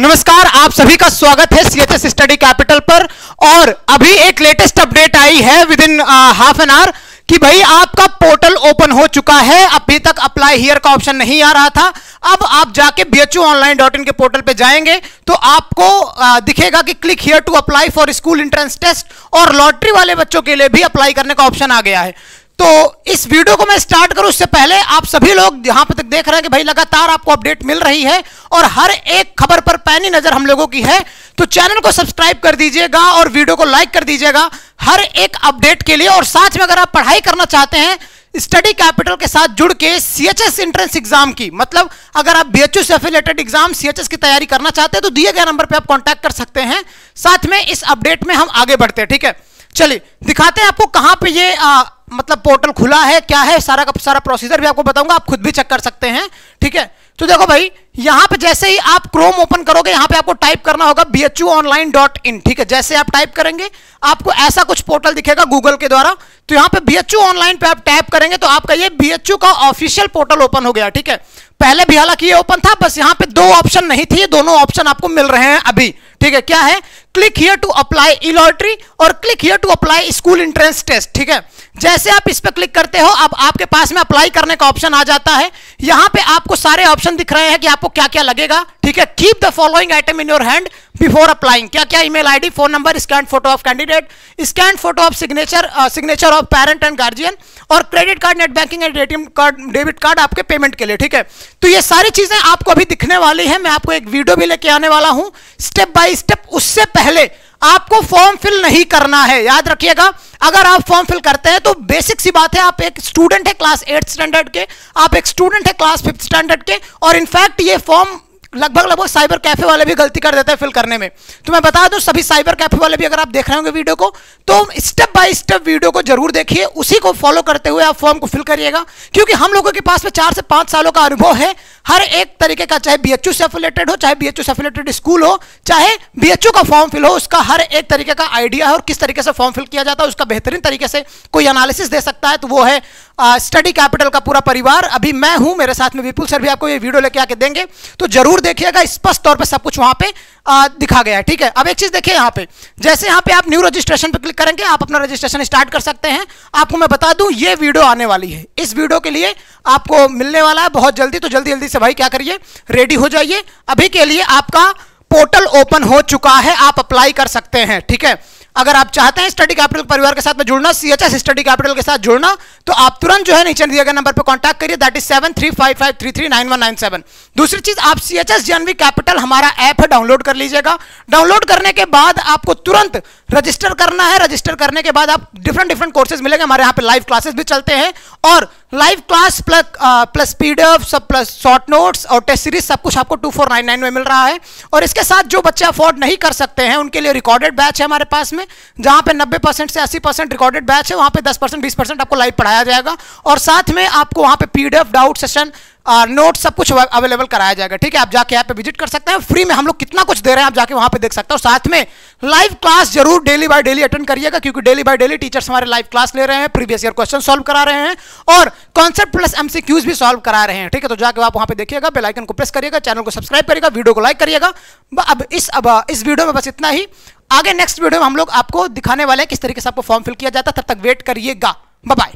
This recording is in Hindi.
नमस्कार, आप सभी का स्वागत है सीएचएस स्टडी कैपिटल पर। और अभी एक लेटेस्ट अपडेट आई है within half an hour कि भाई आपका पोर्टल ओपन हो चुका है। अभी तक अप्लाई हियर का ऑप्शन नहीं आ रहा था। अब आप जाके बीएचयू ऑनलाइन डॉट इन के पोर्टल पे जाएँगे तो आपको दिखेगा कि click here to apply for school entrance test और लॉटरी वाले बच्चों के लिए भी अप्लाई करने का ऑप्शन आ गया है। तो इस वीडियो को मैं स्टार्ट करूँ उससे पहले आप सभी लोग यहाँ पर तक देख रहे हैं कि भाई लगातार आपको अपडेट मिल रही है और हर एक खबर पर पैनी नज़र हम लोगों की है। तो चैनल को सब्सक्राइब कर दीजिएगा और वीडियो को लाइक कर दीजिएगा हर एक अपडेट के लिए। और साथ में अगर आप पढ़ाई करना चाहते हैं स्टडी कैपिटल के साथ जुड़ के सीएचएस एंट्रेंस एग्ज़ाम की मतलब अगर आप बीएचयू से एफिलेटेड एग्ज़ाम सीएचएस की तैयारी करना चाहते हैं तो दिए गए नंबर पे आप कांटेक्ट कर सकते हैं। साथ में इस अपडेट में हम आगे बढ़ते हैं ठीक है? चलिए दिखाते हैं आपको कहाँ पे ये आ, मतलब पोर्टल खुला है, क्या है, सारा का सारा प्रोसीजर भी आपको बताऊँगा, आप खुद भी चेक कर सकते हैं, ठीक है? तो देखो भाई, यहाँ पे जैसे ही आप क्रोम ओपन करोगे, यहाँ पे आपको टाइप करना होगा B H online dot in ठीक है? जैसे आप टाइप करेंगे, आपको ऐसा कुछ पोर्टल दिखेगा गूगल के द्वारा तो यहाँ पे बी एच ऑनलाइन पे आप टाइप करेंगे तो आपका ये बी एच का ऑफिशियल पोर्टल ओपन हो गया, ठीक है? पहले भी हालाँकि ये ओपन था, बस यहाँ पे दो ऑप्शन नहीं थे, दोनों ऑप्शन आपको मिल रहे हैं अभी, ठीक है? क्या है? Click here to apply e lottery और click here to apply school entrance test ठीक है? जैसे आप इस पर क्लिक करते हो, अब आपके पास में अप्लाई करने का ऑप्शन आ जाता है। यहाँ पे आपको सारे ऑप्शन दिख रहे हैं कि आपको क्या क्या लगेगा, ठीक है? Keep the following item in your hand before applying क्या क्या email ID phone number scan photo of candidate scan photo of signature signature of parent and guardian और credit card net banking and ATM card debit card आपके पेमेंट के लिए, ठीक है? तो ये सारी चीज़ें आपको अभी दिखने वाली है। मैं आपको एक वीडियो भी लेके आने वाला हूँ। स्टेप बाय स्टेप उससे पहले आपको फॉर्म फिल नहीं करना है। याद रखिएगा अगर आप फॉर्म फिल करते हैं तो बेसिक सी बात है, आप एक स्टूडेंट है क्लास एट स्टैंडर्ड के, आप एक स्टूडेंट है क्लास फिफ्थ स्टैंडर्ड के, और इनफैक्ट ये फॉर्म लगभग लगभग साइबर कैफ़े वाले भी गलती कर देते हैं फिल करने में। तो मैं बता दूँ, सभी साइबर कैफ़े वाले भी अगर आप देख रहे होंगे वीडियो को तो स्टेप बाय स्टेप वीडियो को ज़रूर देखिए, उसी को फॉलो करते हुए आप फॉर्म को फिल करिएगा, क्योंकि हम लोगों के पास में चार से पाँच सालों का अनुभव है। हर एक तरीके का, चाहे बीएचयू से एफिलेटेड हो, चाहे बीएचयू से एफिलेटेड स्कूल हो, चाहे बीएचयू का फॉर्म फिल हो, उसका हर एक तरीके का आइडिया है और किस तरीके से फॉर्म फिल किया जाता है, उसका बेहतरीन तरीके से कोई एनालिसिस दे सकता है। तो वो है स्टडी कैपिटल का पूरा परिवार। अभी मैं हूँ, मेरे साथ में विपुल सर भी आपको ये वीडियो लेके आके देंगे। तो ज़रूर देखिएगा स्पष्ट तौर पे सब कुछ वहाँ पे आ, दिखा गया है ठीक है? अब एक चीज़ देखिए यहाँ पे। जैसे यहाँ पे आप न्यू रजिस्ट्रेशन पे क्लिक करेंगे आप अपना रजिस्ट्रेशन स्टार्ट कर सकते हैं। आपको मैं बता दूँ ये वीडियो आने वाली है। इस वीडियो के लिए आपको मिलने वाला है बहुत जल्दी तो जल्दी जल्दी से भाई क्या करिए रेडी हो जाइए। अभी के लिए आपका पोर्टल ओपन हो चुका है आप अप्लाई कर सकते हैं ठीक है? अगर आप चाहते हैं स्टडी कैपिटल परिवार के साथ में जुड़ना सीएचएस स्टडी कैपिटल के साथ जुड़ना तो आप तुरंत जो है नीचे दिए गए नंबर पर कांटेक्ट करिए। That is seven three five five three three nine one nine seven दूसरी चीज़, आप सीएचएस जनवी कैपिटल हमारा ऐप है डाउनलोड कर लीजिएगा। डाउनलोड करने के बाद आपको तुरंत रजिस्टर करना है। रजिस्टर करने के बाद आप डिफरेंट डिफरेंट कोर्सेज मिलेंगे। हमारे यहाँ पे लाइव क्लासेस भी चलते हैं। और live class plus plus PDF सब प्लस शॉर्ट नोट्स और टेस्ट सीरीज़ सब कुछ आपको टू फोर नाइन नाइन में मिल रहा है। और इसके साथ जो बच्चे अफोर्ड नहीं कर सकते हैं, उनके लिए रिकॉर्डेड बैच है हमारे पास में, जहाँ पे 90 परसेंट से 80 परसेंट रिकॉर्डेड बैच है, वहाँ पे 10 परसेंट, बीस परसेंट आपको लाइव पढ़ाया जाएगा। और साथ में आपको वहाँ पे पीडीएफ डाउट सेशन नोट सब कुछ अवेलेबल कराया जाएगा, ठीक है? आप जाके यहाँ पे विज़िट कर सकते हैं। फ्री में हम लोग कितना कुछ दे रहे हैं, आप जाके वहाँ पे देख सकते हो। साथ में लाइव क्लास ज़रूर डेली बाय डेली अटेंड करिएगा, क्योंकि डेली बाय डेली टीचर्स हमारे लाइव क्लास ले रहे हैं प्रीवियस ईयर क्वेश्चन सॉल्व करा रहे हैं, और कॉन्सेप्ट प्लस एमसीक्यूज भी सॉल्व करा रहे हैं, ठीक है? तो जाके आप वहाँ पे देखिएगा बेलाइकन को प्रेस करिएगा चैनल को सब्सक्राइब करिएगा वीडियो को लाइक करिएगा। अब इस अब इस वीडियो में बस इतना ही। आगे नेक्स्ट वीडियो में हम लोग आपको दिखाने वाले हैं किस तरीके से आपको फॉर्म फिल किया जाता है। तब तक वेट करिएगा। बाय